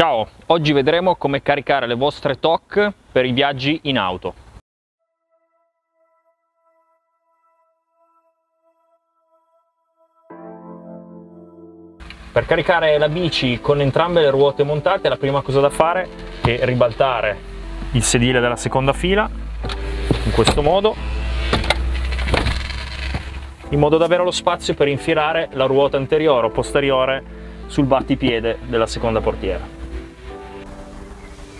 Ciao, oggi vedremo come caricare le vostre TOC per i viaggi in auto. Per caricare la bici con entrambe le ruote montate la prima cosa da fare è ribaltare il sedile della seconda fila in questo modo in modo da avere lo spazio per infilare la ruota anteriore o posteriore sul battipiede della seconda portiera.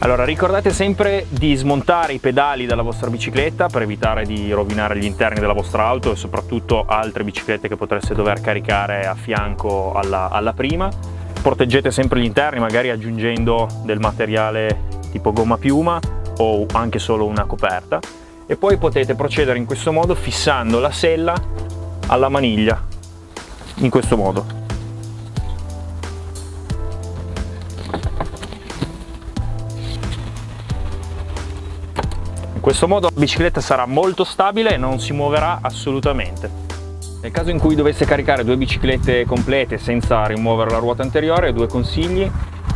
Allora ricordate sempre di smontare i pedali dalla vostra bicicletta per evitare di rovinare gli interni della vostra auto e soprattutto altre biciclette che potreste dover caricare a fianco alla, alla prima. Proteggete sempre gli interni magari aggiungendo del materiale tipo gomma piuma o anche solo una coperta e poi potete procedere in questo modo fissando la sella alla maniglia in questo modo In questo modo la bicicletta sarà molto stabile e non si muoverà assolutamente. Nel caso in cui dovesse caricare due biciclette complete senza rimuovere la ruota anteriore, due consigli.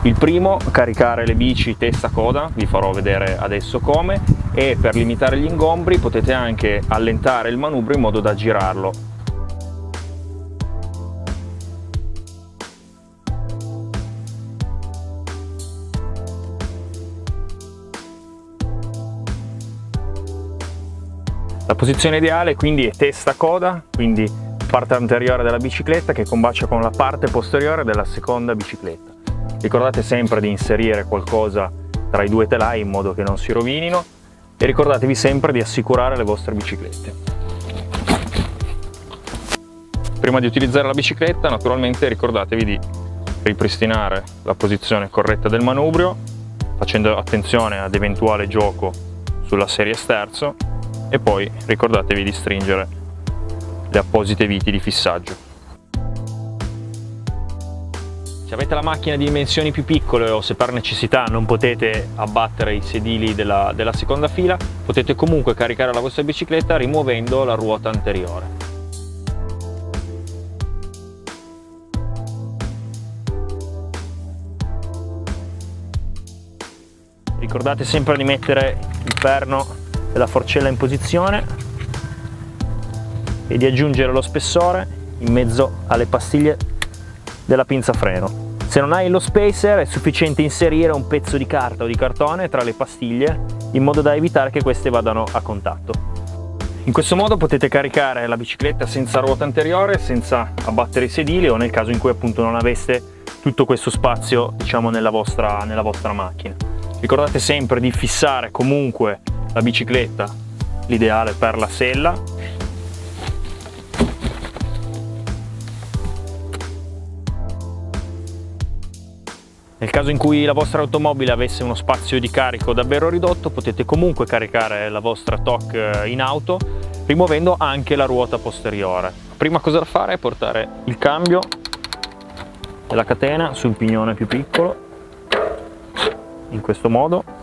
Il primo, caricare le bici testa-coda, vi farò vedere adesso come, e per limitare gli ingombri potete anche allentare il manubrio in modo da girarlo La posizione ideale quindi è testa-coda, quindi parte anteriore della bicicletta che combacia con la parte posteriore della seconda bicicletta. Ricordate sempre di inserire qualcosa tra i due telai in modo che non si rovinino e ricordatevi sempre di assicurare le vostre biciclette. Prima di utilizzare la bicicletta naturalmente ricordatevi di ripristinare la posizione corretta del manubrio facendo attenzione ad eventuale gioco sulla serie sterzo e poi ricordatevi di stringere le apposite viti di fissaggio. Se avete la macchina di dimensioni più piccole o se per necessità non potete abbattere i sedili della, della seconda fila, potete comunque caricare la vostra bicicletta rimuovendo la ruota anteriore. Ricordate sempre di mettere il perno della forcella in posizione e di aggiungere lo spessore in mezzo alle pastiglie della pinza freno. Se non hai lo spacer è sufficiente inserire un pezzo di carta o di cartone tra le pastiglie in modo da evitare che queste vadano a contatto. In questo modo potete caricare la bicicletta senza ruota anteriore, senza abbattere i sedili o nel caso in cui appunto non aveste tutto questo spazio diciamo nella vostra, nella vostra macchina. Ricordate sempre di fissare comunque la bicicletta, l'ideale per la sella. Nel caso in cui la vostra automobile avesse uno spazio di carico davvero ridotto potete comunque caricare la vostra TOC in auto rimuovendo anche la ruota posteriore. Prima cosa da fare è portare il cambio e la catena sul pignone più piccolo in questo modo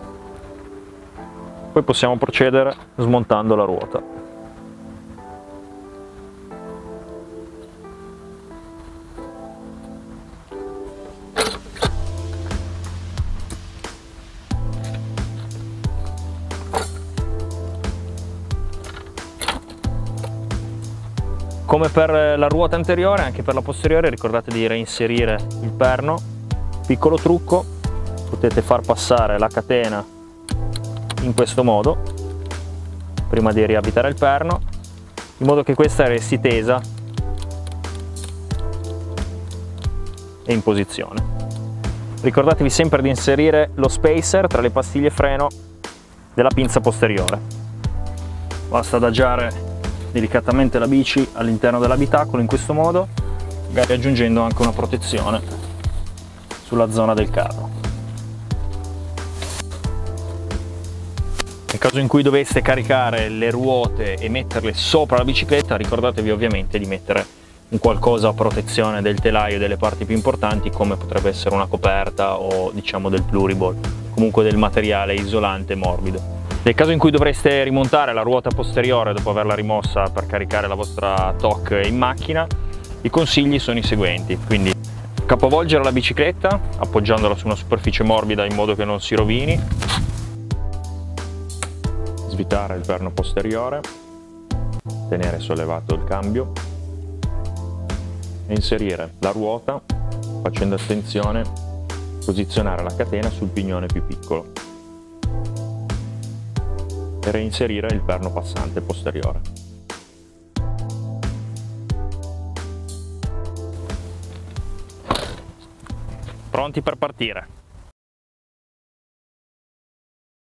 poi possiamo procedere smontando la ruota. Come per la ruota anteriore, anche per la posteriore ricordate di reinserire il perno. Piccolo trucco, potete far passare la catena in questo modo prima di riavvitare il perno in modo che questa resti tesa e in posizione. Ricordatevi sempre di inserire lo spacer tra le pastiglie freno della pinza posteriore. Basta adagiare delicatamente la bici all'interno dell'abitacolo in questo modo magari aggiungendo anche una protezione sulla zona del carro Nel caso in cui doveste caricare le ruote e metterle sopra la bicicletta, ricordatevi ovviamente di mettere un qualcosa a protezione del telaio e delle parti più importanti come potrebbe essere una coperta o diciamo del pluriball, comunque del materiale isolante morbido. Nel caso in cui dovreste rimontare la ruota posteriore dopo averla rimossa per caricare la vostra TOC in macchina, i consigli sono i seguenti, quindi Capovolgere la bicicletta appoggiandola su una superficie morbida in modo che non si rovini. Svitare il perno posteriore, tenere sollevato il cambio e inserire la ruota facendo attenzione a posizionare la catena sul pignone più piccolo e reinserire il perno passante posteriore. Pronti per partire.